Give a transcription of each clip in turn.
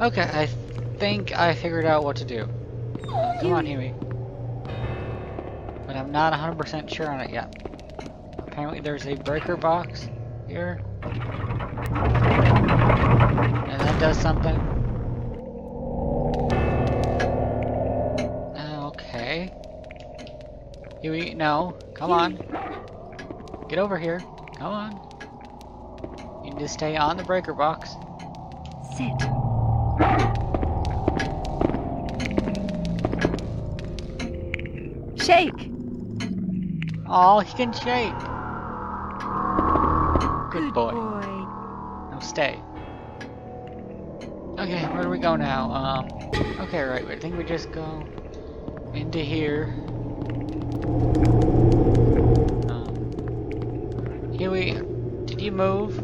Okay, I think I figured out what to do. Come on, Hewie. But I'm not 100% sure on it yet. Apparently there's a breaker box here. And that does something. Okay. Hewie, no. Come on. Get over here. Come on. You need to stay on the breaker box. Sit. Shake. Oh, he can shake. Good, boy. boy. No, stay. Okay, where do we go now? Um, okay, right, I think we just go into here. Um, Hewie, did you move?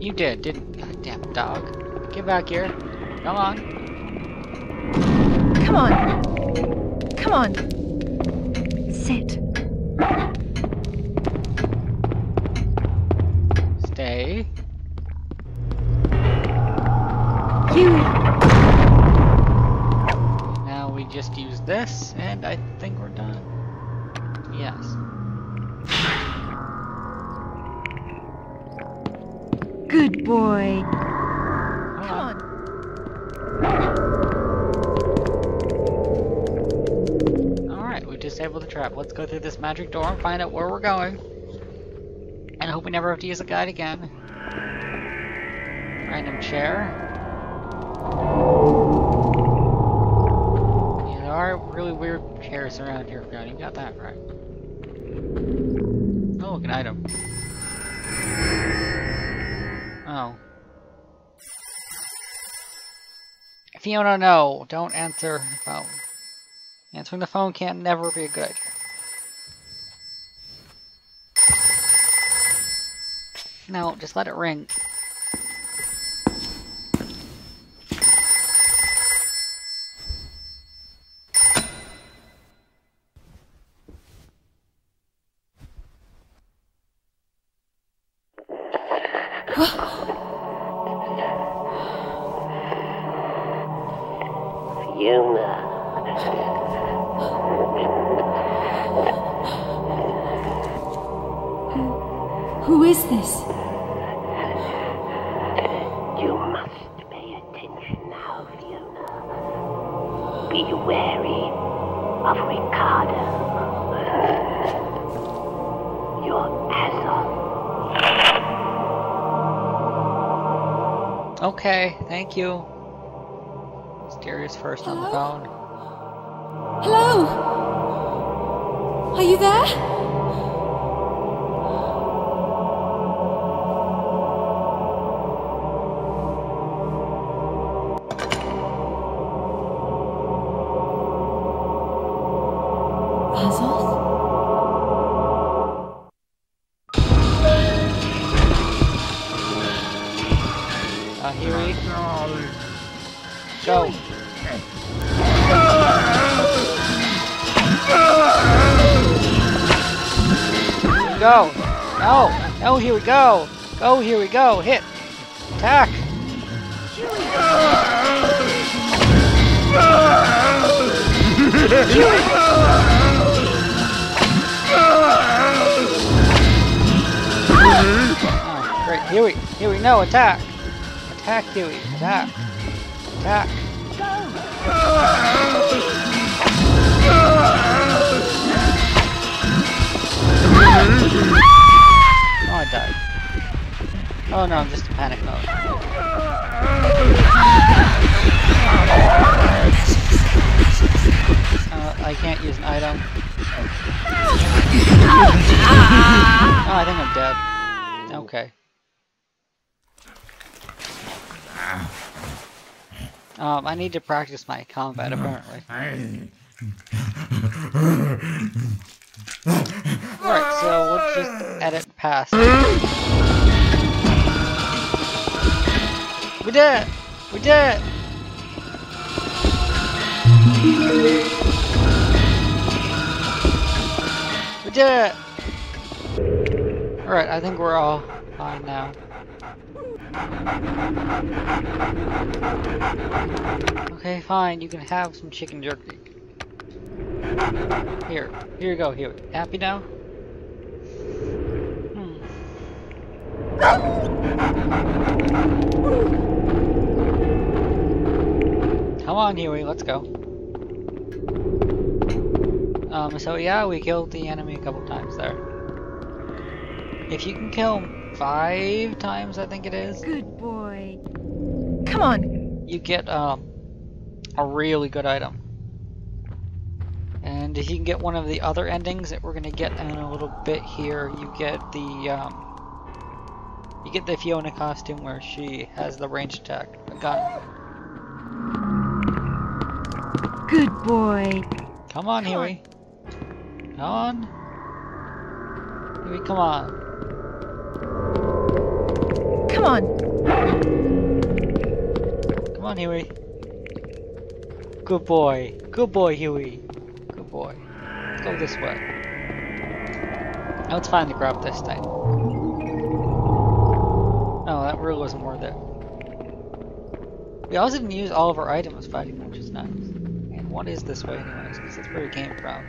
You did, did God damn dog. Get back here. Come on. Come on. Come on. Sit. Stay. Hewie. Now we just use this, and I think we're done. Yes. Good boy. We the trap. Let's go through this magic door and find out where we're going. And I hope we never have to use a guide again. Random chair. Yeah, there are really weird chairs around here, Fiona. You got that right. Oh, look, an item. Oh. Fiona, no. Don't answer the phone. Answering the phone can't never be a good idea. No, just let it ring. Fiona. Who is this? You must pay attention now, Fiona. Be wary of Riccardo. Your Azov. Okay, thank you. Mysterious first on the phone. Hello? Are you there? Azoth? Uh, Hewie. Go. Go. No. No, here we go. Go, here we go. Hit. Attack. Oh, great. Hewie. Hewie, no, attack. Attack, Hewie. Attack. Attack. Oh, I died. Oh no, I'm just in panic mode. Uh, I can't use an item. Oh, I think I'm dead. Okay. Um, I need to practice my combat, apparently. Right, so we'll just edit past. We did it! We did it! We did it! Alright, I think we're all fine now. Okay, fine, you can have some chicken jerky. Here, here you go, here. Happy now? Hmm. Come on, Hewie, let's go. Um, so yeah, we killed the enemy a couple times there. If you can kill five times, I think it is, Good boy. Come on. you get um, a really good item. And if you can get one of the other endings that we're gonna get in a little bit here, you get the um, you get the Fiona costume where she has the range attack, gun. Good boy. Come on, Come Hewie. Come on. Hewie, come on. Come on. Come on, Hewie. Good boy. Good boy, Hewie. Boy. Let's go this way. Now let's finally grab this thing. Oh, no, that really wasn't worth it. We also didn't use all of our items fighting, which is nice. And what is this way anyways? Because that's where we came from.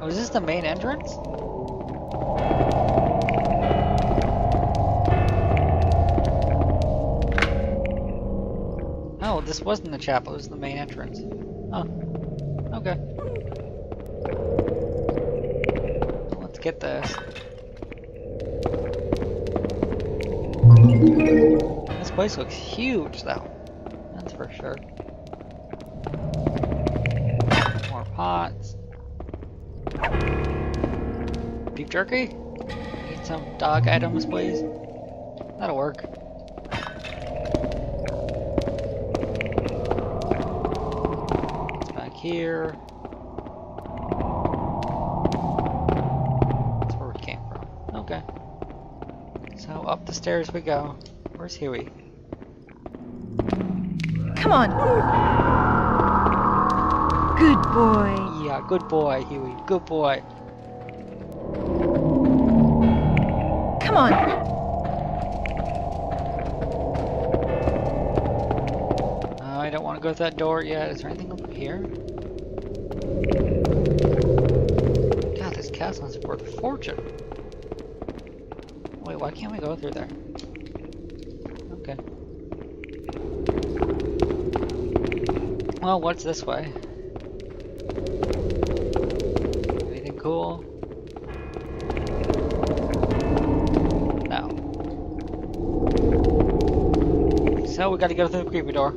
Oh, is this the main entrance? Oh, this wasn't the chapel, it was the main entrance. Oh. Okay. Let's get this. This place looks huge though. That's for sure. More pots. Beef jerky? Need some dog items, please. That'll work. It's back here. That's where we came from. Okay. So up the stairs we go. Where's Hewie? Come on. Good boy. Yeah, good boy, Hewie. Good boy. Come on. Uh, I don't want to go through that door yet. Is there anything over here? Castle worth a fortune. Wait, why can't we go through there? Okay. Well, what's this way? Anything cool? No. So we gotta go through the creepy door.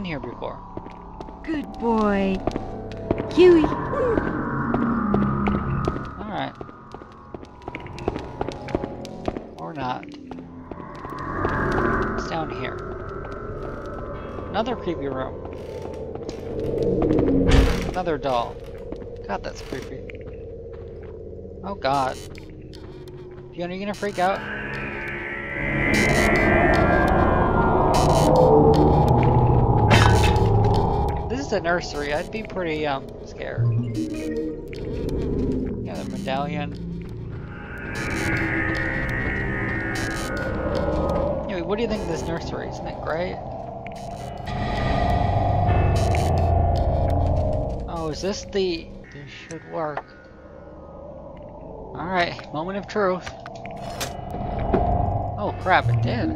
Been here before. Good boy. Hewie. Alright. Or not. It's down here. Another creepy room. Another doll. God, that's creepy. Oh god. Fiona, you gonna freak out? A nursery, I'd be pretty, um, scared. Yeah, the medallion. Anyway, what do you think of this nursery? Isn't it great? Oh, is this the... This should work. Alright, moment of truth. Oh crap, it did.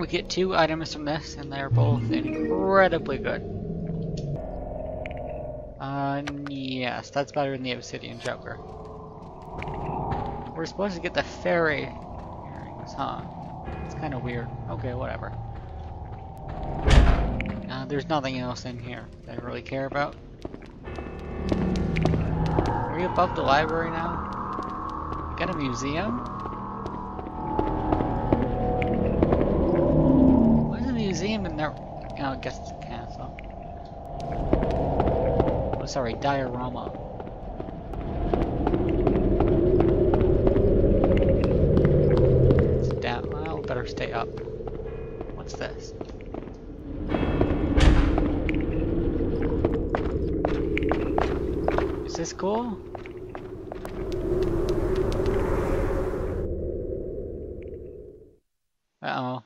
We get two items from this, and they're both incredibly good. Uh, yes, that's better than the Obsidian Joker. We're supposed to get the fairy earrings, huh? It's kind of weird. Okay, whatever. Uh, there's nothing else in here that I really care about. Are we above the library now? Got a museum? Museum in there? Oh, I guess it's a castle. Oh, sorry, diorama. It's down. Well, better stay up. What's this? Is this cool? Uh-oh.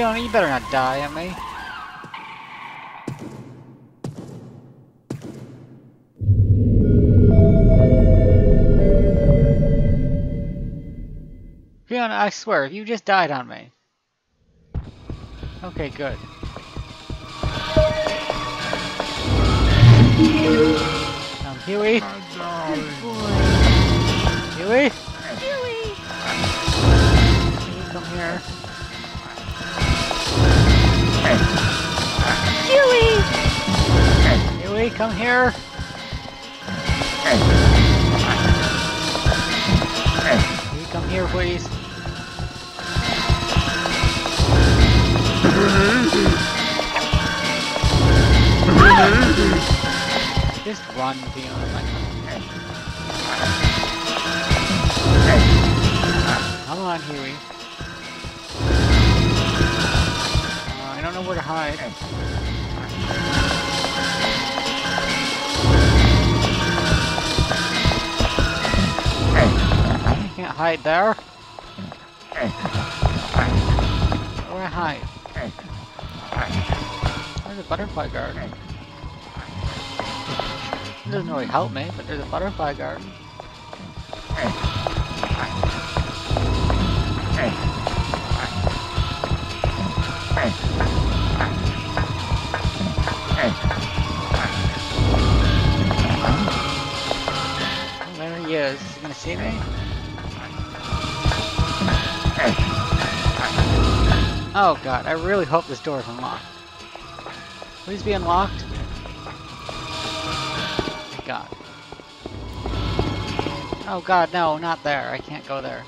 Fiona, you better not die on me. Fiona, I swear, if you just died on me. Okay, good. Um, Hewie? Hewie? Hewie! Hewie, come here. Hewie! Hewie, come here. Hewie, come here, please. Just run, my God. Come on, Hewie. I don't know where to hide. I can't hide there. Where I hide? There's a butterfly garden. It doesn't really help me, but there's a butterfly garden. Oh, there he is. He gonna see me? Oh god, I really hope this door is unlocked. Please be unlocked. God. Oh god, no, not there. I can't go there.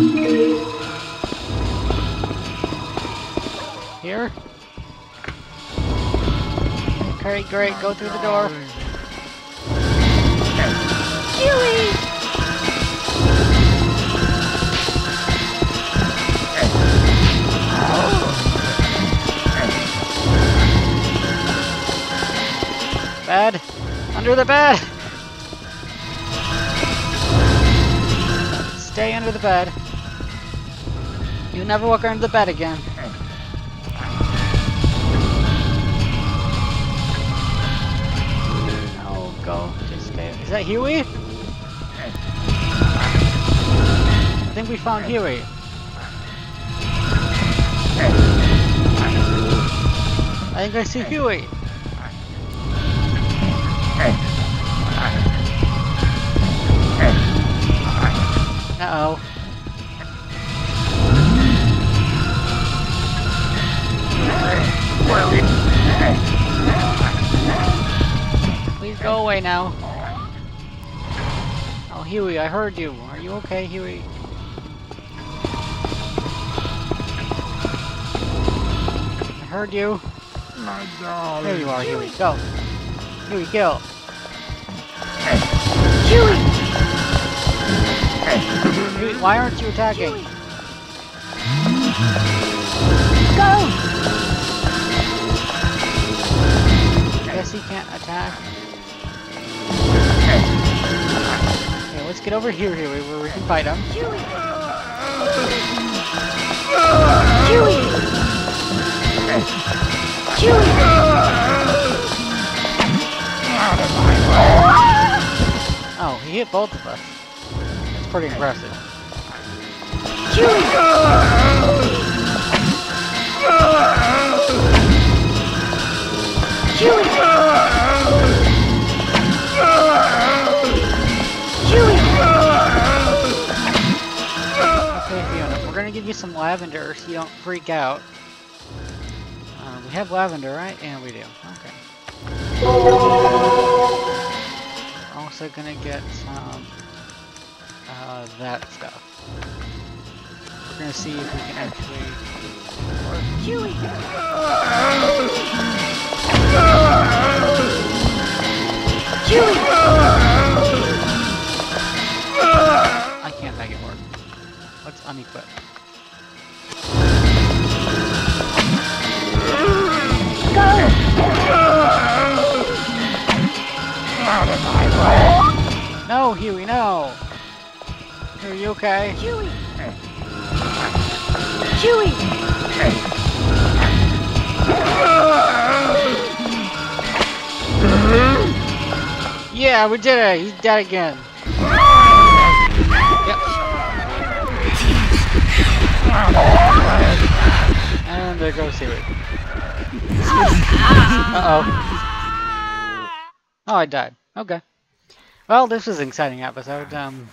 Here? Okay, great, go through the door. Hewie! Bed! Under the bed! Stay under the bed. You never walk under the bed again. Oh, no, go. Just stay. Is that Hewie? I think we found Hewie. I think I see Hewie. Uh-oh. Please go away now. Oh, Hewie, I heard you. Are you okay, Hewie? I heard you. There you are, Hewie. Go. Hewie, kill. Hewie! Hewie, why aren't you attacking? Hewie! Go! Guess he can't attack. Okay, let's get over here, Hewie, where we can fight him. Hewie! Hewie! Oh, he hit both of us. That's pretty impressive. Hewie! We're gonna give you some lavender so you don't freak out. Uh, we have lavender, right? Yeah, we do. Okay. Also gonna get some uh, that stuff. We're gonna see if we can actually. Chewie! Chewie! I can't make it work. Let's unequip. Go! No, Hewie, no! Are you okay? Chewie! Chewie! Ah! Yeah, we did it! He's dead again! Yep. And there goes Hewie. Uh-oh. Oh, I died. Okay. Well, this was an exciting episode. Um,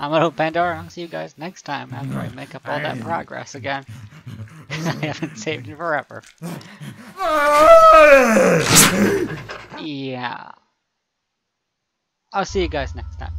I'm Little Pandora. I'll see you guys next time after I make up all that progress again. I haven't saved it forever. Yeah. I'll see you guys next time.